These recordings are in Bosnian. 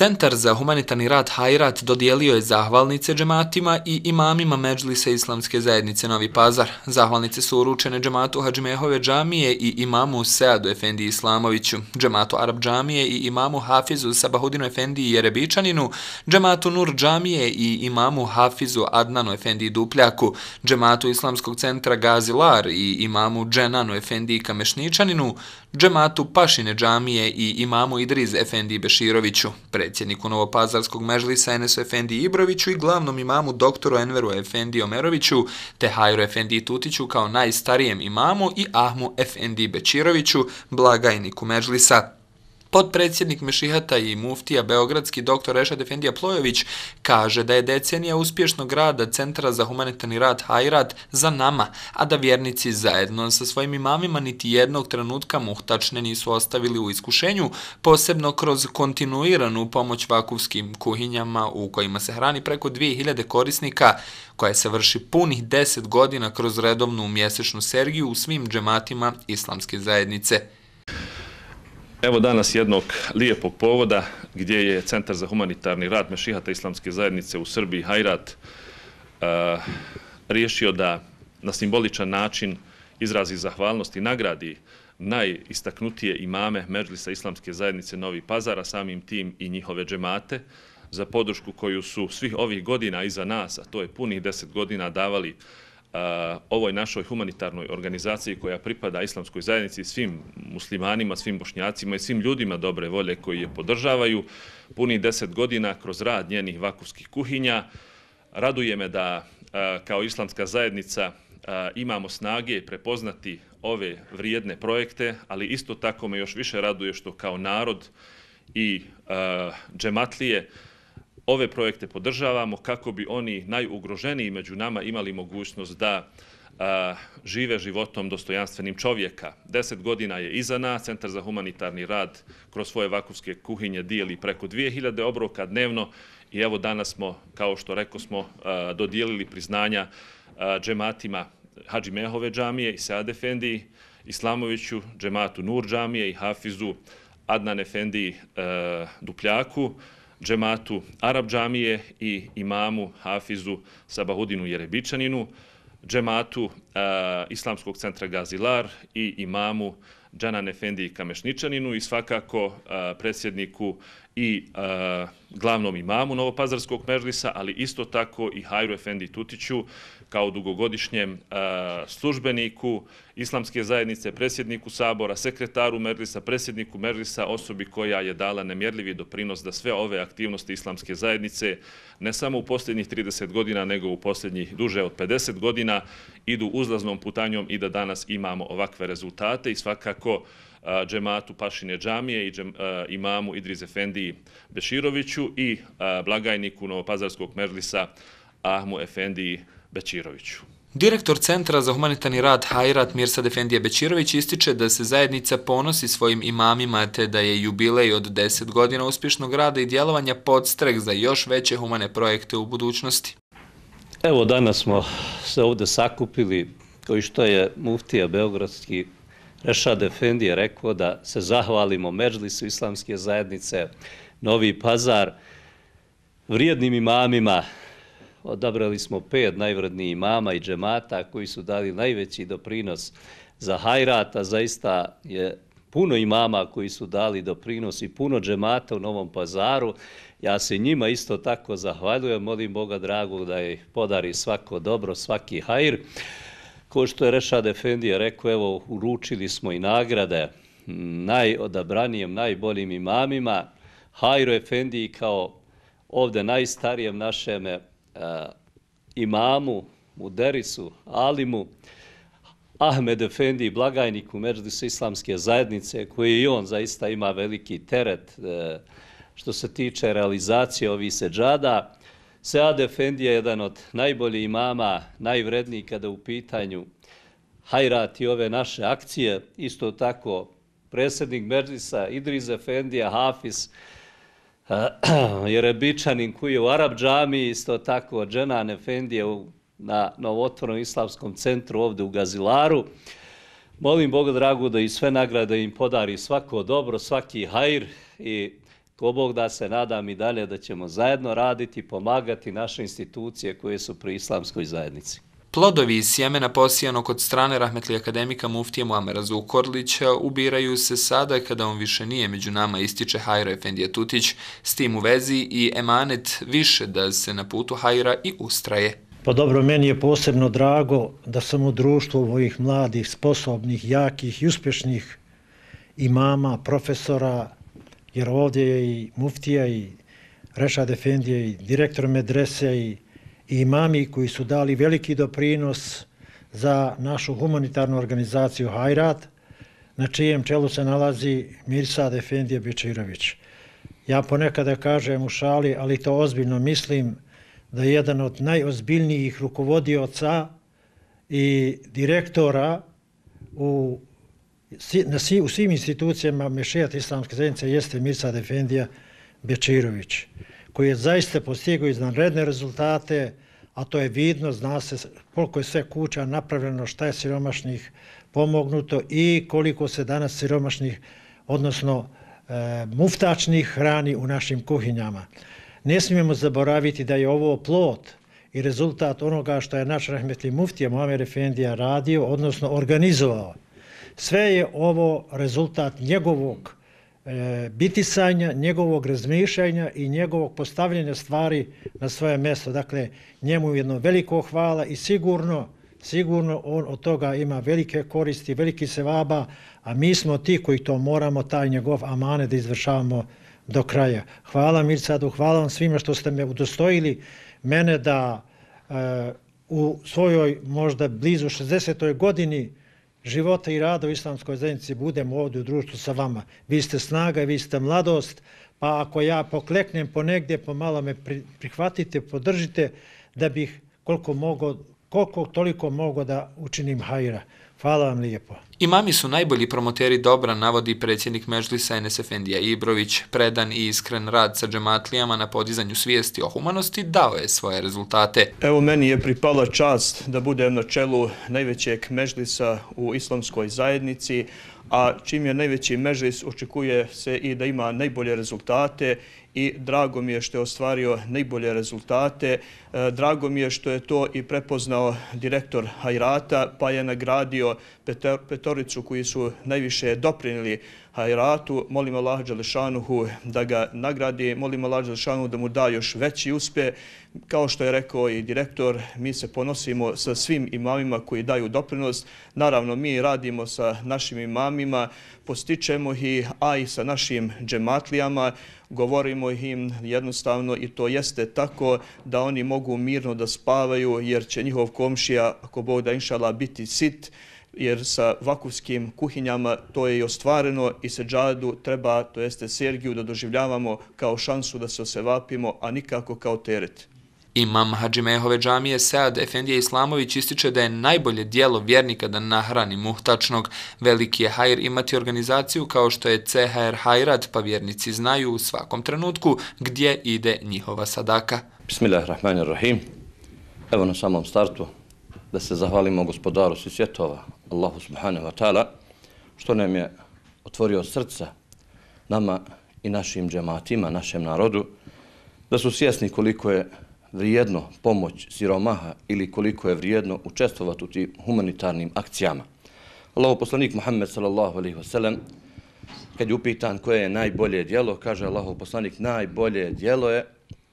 Centar za humanitarni rad Hajrat dodijelio je zahvalnice džematima i imamima Međlisa Islamske zajednice Novi Pazar. Zahvalnice su uručene džematu Hadžmehove džamije i imamu Seadu Efendi Islamoviću, džematu Arab džamije i imamu Hafizu Sabahudinu Efendi Jerebičaninu, džematu Nur džamije i imamu Hafizu Adnanu Efendi Dupljaku, džematu Islamskog centra Gazilar i imamu Dženanu Efendi Kamešničaninu, džematu Pašine džamije i imamu Idriz Efendi Beširoviću, predsjedniku Novopazarskog mežlisa Enesu Efendi Ibroviću i glavnom imamu doktoru Enveru Efendi Omeroviću, te Hajru Efendi Tutiću kao najstarijem imamu i Ahmu Efendi Bečiroviću, blagajniku mežlisa. Podpredsjednik Mešihata i muftija Beogradski dr. Rešad Efendija Plojović kaže da je decenija uspješnog rada Centra za humanitarni rad Hajrat za nama, a da vjernici zajedno sa svojim imamima niti jednog trenutka muhtačne nisu ostavili u iskušenju, posebno kroz kontinuiranu pomoć vakufskim kuhinjama u kojima se hrani preko 2000 korisnika, koja se vrši punih 10 godina kroz redovnu mjesečnu sergiju u svim džematima islamske zajednice. Evo danas jednog lijepog povoda gdje je Centar za humanitarni rad Mešihata Islamske zajednice u Srbiji, Hajrat, uh, riješio da na simboličan način izrazi zahvalnost i nagradi najistaknutije imame Međlisa Islamske zajednice Novi Pazara, samim tim i njihove džemate, za podršku koju su svih ovih godina iza nas, a to je punih deset godina, davali uh, ovoj našoj humanitarnoj organizaciji koja pripada islamskoj zajednici, svim muslimanima, svim bošnjacima i svim ljudima dobre volje koji je podržavaju, puni deset godina kroz rad njenih vakufskih kuhinja. Raduje me da kao islamska zajednica imamo snage prepoznati ove vrijedne projekte, ali isto tako me još više raduje što kao narod i džematlije ove projekte podržavamo kako bi oni najugroženiji među nama imali mogućnost da žive životom dostojanstvenim čovjeka. Deset godina je iza nas, Centar za humanitarni rad kroz svoje vakufske kuhinje dijeli preko 2000 obroka dnevno i evo danas smo, kao što reko smo, dodijelili priznanja džematima Hadži Mehove džamije i Sead Efendi Islamoviću, džematu Nur džamije i Hafizu Adnan Efendi Dupljaku, džematu Arab džamije i imamu Hafizu Sabahudinu Jerebičaninu, džematu uh, Islamskog centra Gazilar i imamu Džanan Efendi Kamešničaninu i svakako uh, predsjedniku i uh, glavnom imamu Novopazarskog mežlisa, ali isto tako i Hajru Efendi Tutiću kao dugogodišnjem službeniku Islamske zajednice, predsjedniku Sabora, sekretaru Mežlisa, predsjedniku Mežlisa, osobi koja je dala nemjerljivi doprinos da sve ove aktivnosti Islamske zajednice ne samo u posljednjih 30 godina, nego u posljednjih duže od 50 godina idu uzlaznom putanjom i da danas imamo ovakve rezultate i svakako džematu Pašine džamije i imamu Idriz Efendi Beširoviću i blagajniku Novopazarskog mežlisa Ahmu Efendi Bečiroviću. Direktor Centra za humanitarni rad Hajrat Mirsad Efendija Bečirović ističe da se zajednica ponosi svojim imamima te da je jubilej od 10 godina uspješnog rada i djelovanja podstrek za još veće humane projekte u budućnosti. Evo danas smo se ovdje sakupili koji što je muftija Beogradski Rešad Efendi je rekao da se zahvalimo Međlisu islamske zajednice Novi Pazar vrijednim imamima. Odabrali smo pet najvrednijih imama i džemata koji su dali najveći doprinos za hajrata. Zaista je puno imama koji su dali doprinos i puno džemata u Novom Pazaru. Ja se njima isto tako zahvaljujem. Molim Boga dragog da je podari svako dobro, svaki hajr. Ko što je Rešad Efendija rekao, evo, uručili smo i nagrade najodabranijem, najboljim imamima. Hajro Efendiji kao ovde najstarijem našem e, imamu, Muderisu, Alimu, Ahmed Efendi, blagajniku Međudisa islamske zajednice, koji i on zaista ima veliki teret e, što se tiče realizacije ovih seđada. Sead Efendi je jedan od najboljih imama, najvredniji kada u pitanju hajrati ove naše akcije. Isto tako predsjednik Međlisa Idriz Efendija, Hafiz, eh, Jerebičanin koji je u Arab džami, isto tako Dženan Efendija na novotvornom islamskom centru ovdje u Gazilaru. Molim Boga dragu da i sve nagrade im podari svako dobro, svaki hajr i ko Bog da se nadam i dalje da ćemo zajedno raditi, pomagati naše institucije koje su pri islamskoj zajednici. Plodovi iz sjemena posijanog od strane rahmetli akademika Muftije Muamera Zukorlića ubiraju se sada kada on više nije među nama ističe Hajra Efendija Tutić s tim u vezi i emanet više da se na putu Hajra i ustraje. Pa dobro, meni je posebno drago da sam u društvu ovih mladih, sposobnih, jakih i uspješnih imama, profesora, jer ovdje je i Muftija i Rešad Efendija i direktor medrese i i imami koji su dali veliki doprinos za našu humanitarnu organizaciju Hajrat, na čijem čelu se nalazi Mirsad Efendija Bečirović. Ja ponekada kažem u šali, ali to ozbiljno mislim, da je jedan od najozbiljnijih rukovodioca i direktora u, na, u svim institucijama Mešijat Islamske zajednice jeste Mirsad Efendija Bečirović koji je zaista postigao iznanredne rezultate, a to je vidno, zna se koliko je sve kuća napravljeno, šta je siromašnih pomognuto i koliko se danas siromašnih, odnosno e, muftačnih hrani u našim kuhinjama. Ne smijemo zaboraviti da je ovo plot i rezultat onoga što je naš rahmetli muftija Mohamed Efendija radio, odnosno organizovao. Sve je ovo rezultat njegovog E, bitisanja, njegovog razmišljanja i njegovog postavljanja stvari na svoje mjesto. Dakle, njemu jedno veliko hvala i sigurno, sigurno on od toga ima velike koristi, veliki sevaba, a mi smo ti koji to moramo, taj njegov amane da izvršavamo do kraja. Hvala Mircadu, hvala vam svima što ste me udostojili mene da e, u svojoj možda blizu 60. godini života i rada u islamskoj zajednici budemo ovdje u društvu sa vama. Vi ste snaga, vi ste mladost, pa ako ja pokleknem po negdje, pomalo me prihvatite, podržite, da bih koliko, mogo, koliko toliko mogo da učinim hajra. Hvala vam lijepo. Imami su najbolji promoteri dobra, navodi predsjednik Mežlisa Enes Efendija Ibrović. Predan i iskren rad sa džematlijama na podizanju svijesti o humanosti dao je svoje rezultate. Evo meni je pripala čast da budem na čelu najvećeg Mežlisa u islamskoj zajednici, a čim je najveći Mežlis očekuje se i da ima najbolje rezultate i drago mi je što je ostvario najbolje rezultate. E, drago mi je što je to i prepoznao direktor Hajrata, pa je nagradio petoricu koji su najviše doprinili Hajratu. Molim Allah Đalešanuhu da ga nagradi, molim Allah Đalešanuhu da mu da još veći uspe. Kao što je rekao i direktor, mi se ponosimo sa svim imamima koji daju doprinos. Naravno, mi radimo sa našim imamima, postičemo ih, a i sa našim džematlijama, govorimo im jednostavno i to jeste tako da oni mogu mirno da spavaju jer će njihov komšija, ako Bog da inšala, biti sit, jer sa vakufskim kuhinjama to je i ostvareno i se džadu treba, to jeste Sergiju, da doživljavamo kao šansu da se osevapimo, a nikako kao teret. Imam Hadžimehove džamije Sead Efendija Islamović ističe da je najbolje dijelo vjernika da nahrani muhtačnog. Veliki je hajr imati organizaciju kao što je CHR Hajrat, pa vjernici znaju u svakom trenutku gdje ide njihova sadaka. Bismillahirrahmanirrahim. Evo na samom startu da se zahvalimo gospodaru svi svjetova, Allahu subhanahu wa ta'ala, što nam je otvorio srca nama i našim džematima, našem narodu, da su svjesni koliko je vrijedno pomoć siromaha ili koliko je vrijedno učestvovati u tim humanitarnim akcijama. Allahu poslanik Muhammed sallallahu alaihi wa sallam, kad je upitan koje je najbolje dijelo, kaže Allahu poslanik, najbolje dijelo je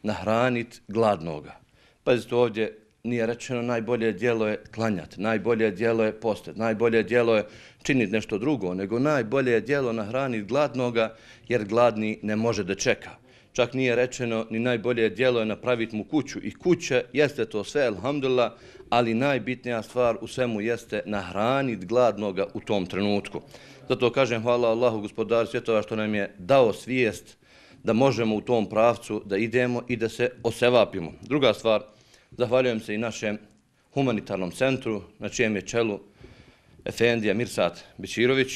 nahraniti gladnoga. Pazite ovdje, nije rečeno najbolje djelo je klanjati, najbolje djelo je postati, najbolje djelo je činiti nešto drugo, nego najbolje dijelo nahraniti gladnoga, jer gladni ne može da čeka čak nije rečeno ni najbolje djelo je napraviti mu kuću i kuće, jeste to sve, alhamdulillah, ali najbitnija stvar u svemu jeste nahraniti gladnoga u tom trenutku. Zato kažem hvala Allahu gospodar svjetova što nam je dao svijest da možemo u tom pravcu da idemo i da se osevapimo. Druga stvar, zahvaljujem se i našem humanitarnom centru na čijem je čelu Efendija Mirsat Bećirović,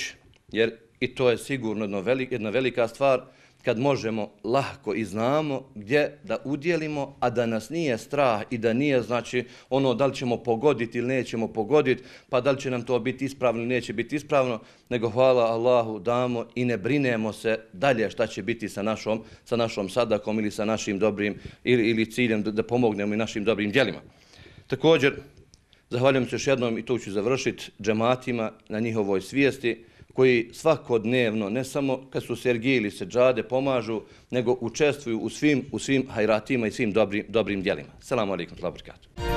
jer i to je sigurno jedna velika stvar, kad možemo lahko i znamo gdje da udjelimo, a da nas nije strah i da nije znači ono da li ćemo pogoditi ili nećemo pogoditi, pa da li će nam to biti ispravno ili neće biti ispravno, nego hvala Allahu damo i ne brinemo se dalje šta će biti sa našom, sa našom sadakom ili sa našim dobrim ili, ili ciljem da, da pomognemo i našim dobrim djelima. Također, zahvaljujem se još jednom i to ću završiti džematima na njihovoj svijesti, koji svakodnevno, ne samo kad su Sergije ili Seđade pomažu, nego učestvuju u svim, u svim hajratima i svim dobrim, dobrim dijelima. Salamu alaikum, salamu alaikum.